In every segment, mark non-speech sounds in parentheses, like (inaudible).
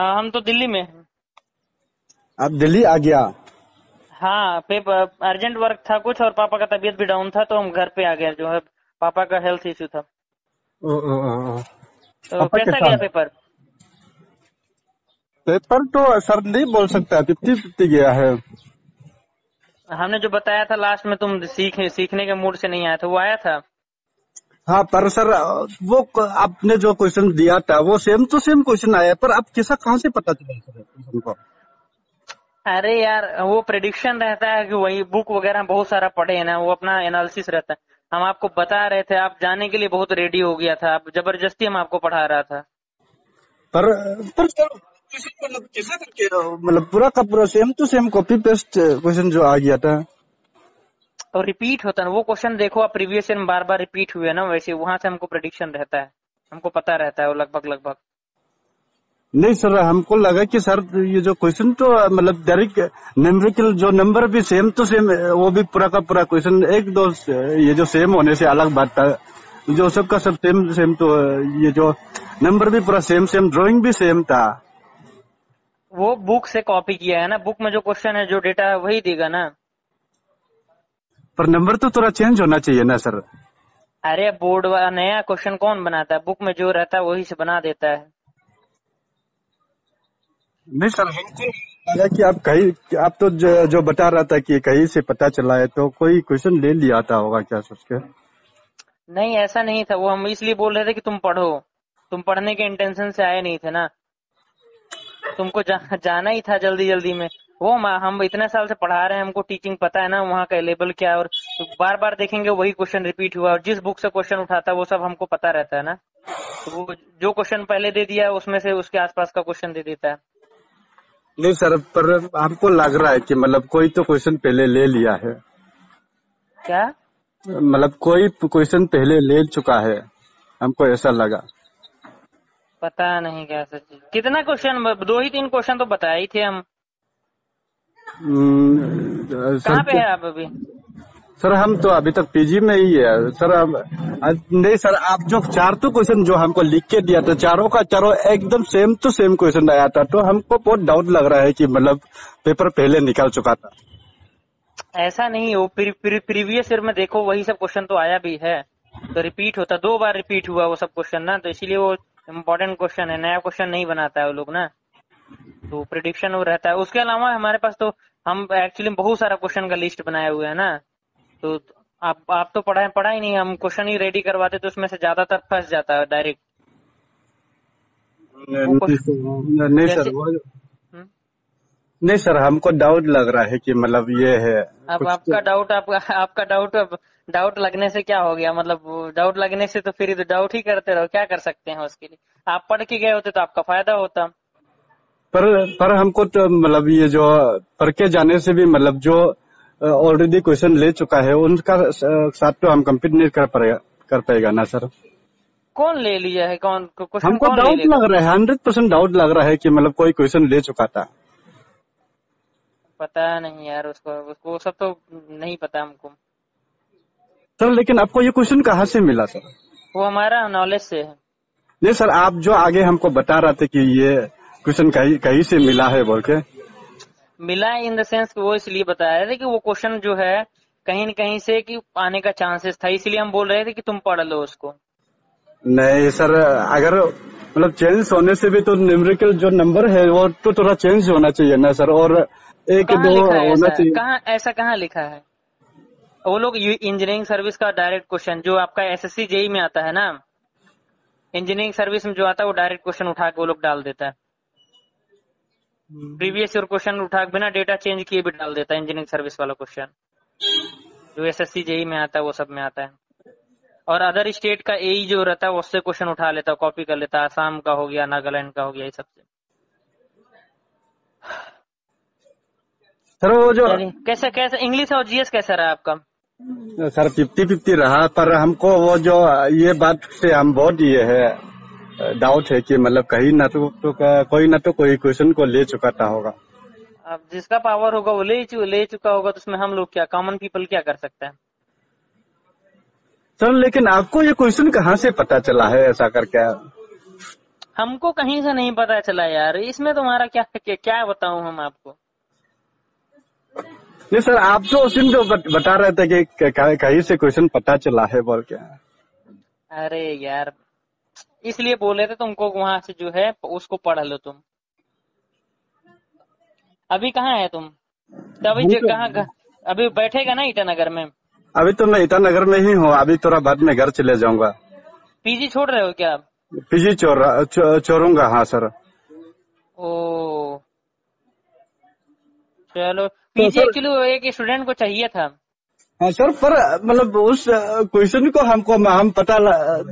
हाँ, हम तो दिल्ली में हैं। आप दिल्ली आ गया? हाँ पेपर अर्जेंट वर्क था कुछ और पापा का तबीयत भी डाउन था तो हम घर पे आ गए। जो है पापा का हेल्थ इश्यू था। ओ, ओ, ओ। तो कैसा कैसा? गया पेपर? पेपर तो सर नहीं बोल सकता फिफ्टी फिफ्टी गया है। हमने जो बताया था लास्ट में तुम सीख सीखने के मूड से नहीं आया था वो आया था? हाँ पर सर वो आपने जो क्वेश्चन दिया था वो सेम टू सेम क्वेश्चन आया पर अब कैसा कहाँ से पता चला सर हमको? अरे यार वो प्रिडिक्शन रहता है कि वही बुक वगैरह बहुत सारा पढ़े है ना वो अपना एनालिसिस रहता है। हम आपको बता रहे थे आप जाने के लिए बहुत रेडी हो गया था आप ज़बरदस्ती हम आपको पढ़ा रहा था। पर पर मतलब पूरा का पूरा same to same copy paste question जो आ गया था। और रिपीट होता है ना वो क्वेश्चन देखो आप प्रीवियस ईयर में बार बार रिपीट हुए ना वैसे वहाँ से हमको प्रिडिक्शन रहता है हमको पता रहता है वो लगभग लगभग। नहीं सर हमको लगा कि सर ये जो क्वेश्चन तो मतलब डायरेक्ट न्यूमेरिकल जो नंबर भी सेम टू सेम वो भी पूरा का पूरा क्वेश्चन एक दो ये जो सेम होने से अलग बात था। जो सबका सब सेम सेम तो ये जो नंबर भी पूरा सेम सेम ड्राइंग भी सेम था। वो बुक से कॉपी किया है ना बुक में जो क्वेश्चन है जो डेटा है वही देगा ना। पर नंबर तो थोड़ा चेंज होना चाहिए ना सर। अरे बोर्ड वाला नया क्वेश्चन कौन बनाता? है बुक में जो रहता है वही से बना देता है। नहीं सर हमको लगा कि आप कहीं आप तो जो, जो बता रहा था कि कहीं से पता चला है तो कोई क्वेश्चन ले लिया था होगा क्या सोच के? नहीं ऐसा नहीं था। वो हम इसलिए बोल रहे थे कि तुम पढ़ो। तुम पढ़ने के इंटेंशन से आए नहीं थे ना। तुमको जा, जाना ही था जल्दी जल्दी में। वो हम हम इतने साल से पढ़ा रहे हैं हमको टीचिंग पता है ना वहाँ का लेवल क्या है और बार बार देखेंगे वही क्वेश्चन रिपीट हुआ और जिस बुक से क्वेश्चन उठाता है वो सब हमको पता रहता है ना। तो वो जो क्वेश्चन पहले दे दिया है उसमें से उसके आसपास का क्वेश्चन दे देता है। नहीं सर पर हमको लग रहा है कि मतलब कोई तो क्वेश्चन पहले ले लिया है। क्या? मतलब कोई क्वेश्चन पहले ले चुका है हमको ऐसा लगा। पता नहीं क्या सर। कितना क्वेश्चन दो ही तीन क्वेश्चन तो बताए ही थे हम। कहाँ पे है आप अभी? सर हम तो अभी तक पीजी में ही है। सर अब नहीं सर आप जो चार तो क्वेश्चन जो हमको लिख के दिया था चारों का चारों एकदम सेम टू सेम क्वेश्चन आया था तो हमको बहुत डाउट लग रहा है कि मतलब पेपर पहले निकल चुका था। ऐसा नहीं हो प्री, प्री, प्रीवियस ईयर में देखो वही सब क्वेश्चन तो आया भी है। तो रिपीट होता दो बार रिपीट हुआ वो सब क्वेश्चन ना तो इसीलिए वो इम्पोर्टेंट क्वेश्चन है नया क्वेश्चन नहीं बनाता है वो लोग ना। तो प्रिडिक्शन वो रहता है। उसके अलावा हमारे पास तो हम एक्चुअली बहुत सारा क्वेश्चन का लिस्ट बनाए हुए है ना। तो आप आप तो पढ़ा पढ़ा ही नहीं हम क्वेश्चन ही रेडी करवाते तो उसमें से ज़्यादातर फंस जाता है डायरेक्ट नहीं सर नहीं सर हम्म? नहीं सर हमको डाउट लग रहा है कि मतलब ये है। अब तो- आपका डाउट आपका आपका डाउट अब डाउट लगने से क्या हो गया? मतलब डाउट लगने से तो फिर डाउट ही करते रहो। क्या कर सकते हैं उसके लिए? आप पढ़ के गए होते तो आपका फ़ायदा होता। पर पर हमको तो मतलब ये जो पढ़ के जाने से भी मतलब जो ऑलरेडी क्वेश्चन ले चुका है उनका साथ तो हम कंप्लीट नहीं कर पाएगा कर पाएगा ना सर कौन ले लिया है? कौन क्वेश्चन हमको डाउट लग? रहा है हंड्रेड परसेंट डाउट लग रहा है कि मतलब कोई क्वेश्चन ले चुका था। पता नहीं यार उसको उसको सब तो नहीं पता हमको। सर लेकिन आपको ये क्वेश्चन कहाँ से मिला सर वो हमारा नॉलेज से है। नहीं सर आप जो आगे हमको बता रहे थे कि ये क्वेश्चन कहीं कहीं से मिला है बोल के? मिला इन द सेंस वो इसलिए बता रहे थे कि वो क्वेश्चन जो है कहीं न कहीं से कि आने का चांसेस था इसलिए हम बोल रहे थे कि तुम पढ़ लो उसको। नहीं सर अगर मतलब चेंज होने से भी तो न्यूमेरिकल जो नंबर है वो तो थोड़ा चेंज होना चाहिए ना सर और एक दो होना चाहिए। कहाँ ऐसा कहाँ लिखा है? वो लोग इंजीनियरिंग सर्विस का डायरेक्ट क्वेश्चन जो आपका एसएससी जेई में आता है ना? इंजीनियरिंग सर्विस में जो आता है वो डायरेक्ट क्वेश्चन उठा के वो लोग डाल देता है। प्रीवियस ईयर क्वेश्चन उठा के बिना डेटा चेंज किए भी डाल देता है इंजीनियरिंग सर्विस वाला क्वेश्चन। जो एसएससी जेई में आता है वो सब में आता है। और अदर स्टेट का एई जो रहता है उससे क्वेश्चन उठा लेता है कॉपी कर लेता है आसाम का हो गया नागालैंड का हो गया ये सबसे। सर वो जो कैसे कैसे इंग्लिश और जीएस कैसा रहा आपका? सर फिफ्टी फिफ्टी रहा पर हमको वो जो ये बात से हम बहुत ये है। डाउट है कि मतलब कहीं ना तो, तो कोई ना तो कोई क्वेश्चन को ले चुका था होगा। अब जिसका पावर होगा वो ले चु, ले चुका होगा तो उसमें हम लोग क्या कॉमन पीपल क्या कर सकते हैं? सर लेकिन आपको ये क्वेश्चन कहाँ से पता चला है ऐसा करके? हमको कहीं से नहीं पता चला यार इसमें तुम्हारा क्या क्या, क्या बताऊँ हम आपको? नहीं सर आप तो उस दिन जो बता रहे थे क- कहीं से क्वेश्चन पता चला है बोल के। अरे यार इसलिए बोले थे तुमको वहाँ से जो है उसको पढ़ लो तुम। अभी कहाँ है तुम? तो अभी हम तो- कहाँ अभी बैठेगा ना ईटानगर में? अभी तो मैं ईटानगर में ही हूँ अभी थोड़ा बाद में घर चले जाऊँगा। पीजी छोड़ रहे हो क्या आप? पीजी चोर चो, चोरूँगा हाँ सर। ओ। चलो पीजी सर- एक्चुअली एक स्टूडेंट को चाहिए था। हाँ सर पर मतलब उस क्वेश्चन को हमको हम पता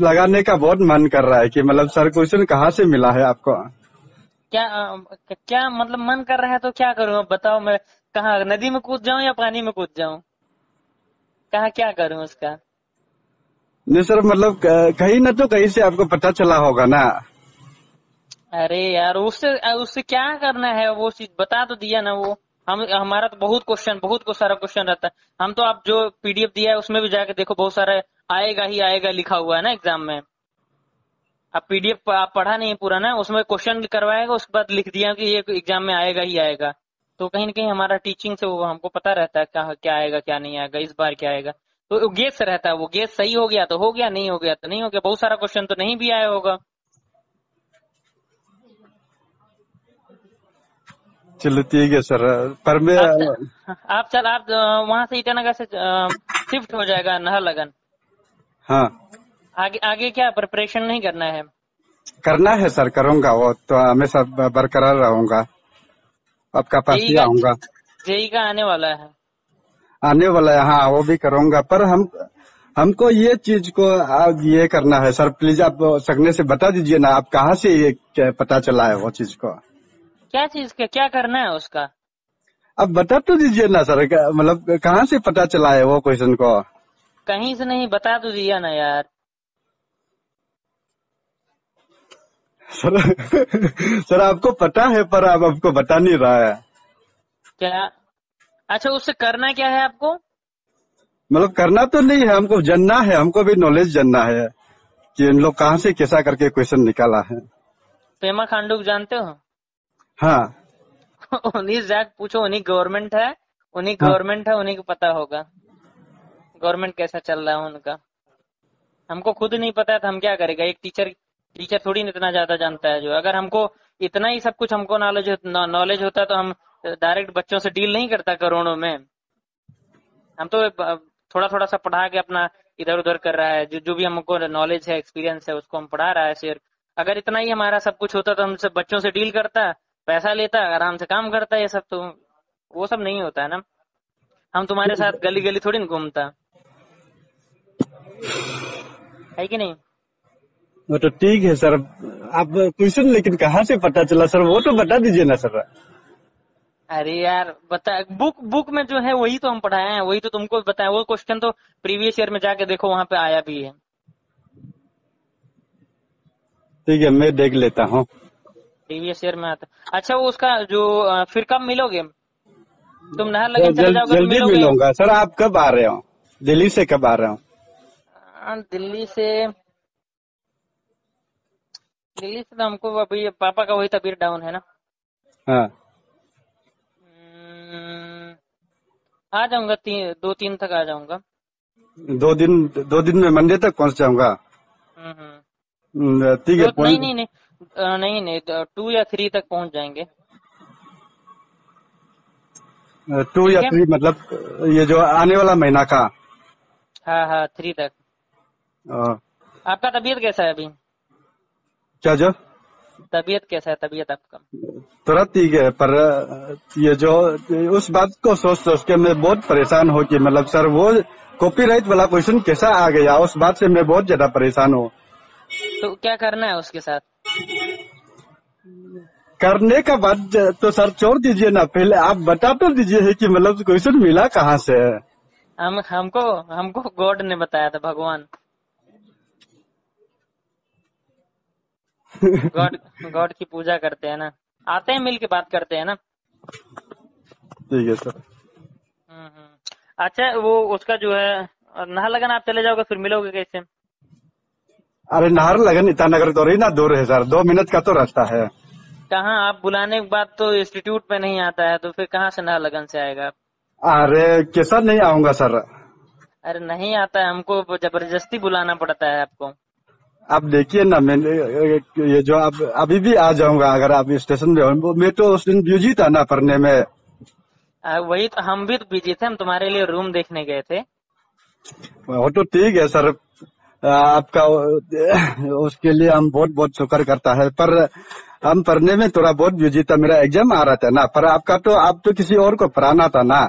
लगाने का बहुत मन कर रहा है कि मतलब सर क्वेश्चन कहाँ से मिला है आपको? क्या क्या मतलब मन कर रहा है तो क्या करूँ? बताओ मैं कहाँ नदी में कूद जाऊँ या पानी में कूद जाऊँ? कहा क्या करूँ उसका? नहीं सर मतलब कहीं ना तो कहीं से आपको पता चला होगा ना। अरे यार उससे उससे क्या करना है? वो चीज़ बता तो दिया ना वो। हम, हमारा तो बहुत क्वेश्चन बहुत को सारा क्वेश्चन रहता है। हम तो आप जो पीडीएफ दिया है, उसमें भी जाके देखो, बहुत सारा आएगा ही आएगा लिखा हुआ है ना एग्ज़ाम में। आप पीडीएफ आप पढ़ा नहीं पूरा ना, उसमें क्वेश्चन करवाएगा, उसके बाद लिख दिया कि ये एग्ज़ाम में आएगा ही आएगा। तो कहीं ना कहीं हमारा टीचिंग से वो, हमको पता रहता है क्या क्या आएगा, क्या नहीं आएगा, इस बार क्या आएगा। तो गेस रहता है, वो गेस सही हो गया तो हो गया, नहीं हो गया तो नहीं हो गया। बहुत सारा क्वेश्चन तो नहीं भी आया होगा। चलो ठीक है सर? पर मैं आप, आप चल आप वहाँ से ईटानगर से शिफ्ट हो जाएगा नहर लगन। हाँ। आगे आगे क्या प्रिपरेशन नहीं करना है? करना है सर करूँगा वो तो हमेशा बरकरार रहूँगा। आपका पास ही आऊँगा। जेई का आने वाला है। आने वाला है हाँ वो भी करूँगा। पर हम हमको ये चीज़ को आप ये करना है। सर प्लीज़ आप सकने से बता दीजिए ना आप कहाँ से ये पता चला है वो चीज़ को? क्या चीज़ का क्या करना है उसका? अब बता तो दीजिए ना सर मतलब कहाँ से पता चला है वो क्वेश्चन को? कहीं से नहीं बता तो दिया ना यार। सर सर आपको पता है पर आप आपको बता नहीं रहा है। क्या? अच्छा उससे करना क्या है आपको? मतलब करना तो नहीं है हमको जानना है हमको भी नॉलेज जानना है कि इन लोग कहाँ से कैसा करके क्वेश्चन निकाला है। पेमा खांडू को जानते हो? हाँ। (laughs) उन्हीं जाके पूछो उन्हीं गवर्नमेंट है? उन्हीं हाँ। गवर्नमेंट है उन्हीं को पता होगा। गवर्नमेंट कैसा चल रहा है उनका? हमको खुद नहीं पता है तो हम क्या करेगा? एक टीचर टीचर थोड़ी ना इतना ज़्यादा जानता है जो। अगर हमको इतना ही सब कुछ हमको नॉलेज नॉलेज होता तो हम डायरेक्ट बच्चों से डील नहीं करता करोड़ों में। हम तो थोड़ा थोड़ा सा पढ़ा के अपना इधर उधर कर रहा है। जो जो भी हमको नॉलेज है एक्सपीरियंस है उसको हम पढ़ा रहा है शेयर अगर इतना ही हमारा सब कुछ होता तो हम सब बच्चों से डील करता। पैसा लेता आराम से काम करता ये सब तो वो सब नहीं होता है ना। हम तुम्हारे साथ गली गली थोड़ी ना घूमता। है कि नहीं? वो तो ठीक है सर। आप क्वेश्चन लेकिन कहाँ से पता चला सर? वो तो बता दीजिए ना सर। अरे यार बता बुक बुक में जो है वही तो हम पढ़ाए हैं वही तो तुमको बताया। वो क्वेश्चन तो प्रीवियस ईयर में जाके देखो वहाँ पे आया भी है। ठीक है मैं देख लेता हूँ। प्रीवियस ईयर में आता अच्छा वो उसका जो फिर कब मिलोगे? तुम नहर चले जल, जाओगे तो जल्दी मिलोगे? मिलूँगा। सर आप कब आ रहे हो? दिल्ली से कब आ रहे हो? दिल्ली से दिल्ली से तो हमको अभी पापा का वही तबीयत डाउन है ना। हाँ। हम्म, आ जाऊँगा ती, दो तीन तक आ जाऊँगा। दो दिन दो दिन में मंडे तक पहुँच जाऊँगा। हम्म, हम्म। ठीक है दो- नहीं नहीं। नहीं नहीं टू या थ्री तक पहुँच जाएँगे। टू या थ्री मतलब ये जो आने वाला महीना का? हाँ हाँ थ्री तक। आपका तबीयत कैसा है अभी? क्या जो? तबीयत कैसा है तबीयत आपका? थोड़ा ठीक है पर ये जो उस बात को सोच सोच के मैं बहुत परेशान हो कि मतलब सर वो कॉपीराइट वाला क्वेश्चन कैसा आ गया? उस बात से मैं बहुत ज़्यादा परेशान हूँ। तो क्या करना है उसके साथ? करने का बाद तो सर छोड़ दीजिए ना पहले आप बता तो दीजिए है कि मतलब क्वेश्चन मिला कहाँ से? है हम हमको हमको गॉड ने बताया था भगवान। गॉड गॉड की पूजा करते हैं ना। आते हैं मिल के बात करते हैं ना। ठीक है सर। हम्म, हम्म। अच्छा वो उसका जो है नाहरलगन आप चले जाओगे फिर मिलोगे कैसे? अरे नाहर लगन ईटानगर तो रही ना दूर है सर दो मिनट का तो रास्ता है। कहाँ आप बुलाने के बाद तो इंस्टीट्यूट पे नहीं आता है तो फिर कहाँ से नाहरलगन से आएगा अरे कैसा नहीं आऊँगा सर। अरे नहीं आता है हमको ज़बरदस्ती बुलाना पड़ता है आपको। आप देखिए ना मैं ये जो अब अभी भी आ जाऊँगा अगर आप स्टेशन में हो मैं तो उस दिन बिज़ी था ना पढ़ने में। आ, वही तो हम भी तो बिज़ी थे हम तुम्हारे लिए रूम देखने गए थे। वो तो ठीक है सर। आपका, उसके लिए हम बहुत बहुत शुक्र करता है। पर हम पढ़ने में थोड़ा बहुत बिज़ी था, मेरा एग्ज़ाम आ रहा था ना। पर आपका तो आप तो किसी और को पढ़ाना था ना?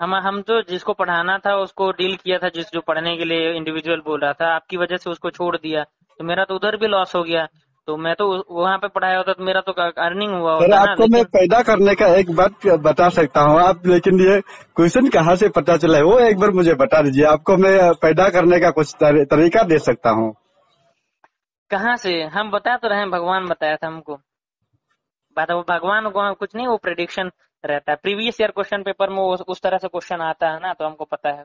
हम हम तो जिसको पढ़ाना था, उसको डील किया था, जिस जो पढ़ने के लिए इंडिविजुअल बोल रहा था। आपकी वजह से उसको छोड़ दिया। तो मेरा तो उधर भी लॉस हो गया। तो मैं तो वहाँ पे पढ़ाया होता तो मेरा तो अर्निंग हुआ होता ना आपको मैं पैदा करने का एक बात बता सकता हूँ। आप लेकिन ये क्वेश्चन कहाँ से पता चला है? वो एक बार मुझे बता दीजिए। आपको मैं पैदा करने का कुछ तरीका दे सकता हूँ। कहाँ से? हम बता तो रहे भगवान बताया था हमको। वो भगवान को कुछ नहीं वो प्रिडिक्शन रहता है। प्रीवियस ईयर क्वेश्चन पेपर में उस तरह से क्वेश्चन आता है ना तो हमको पता है।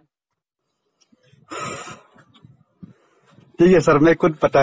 ठीक है सर मैं खुद पता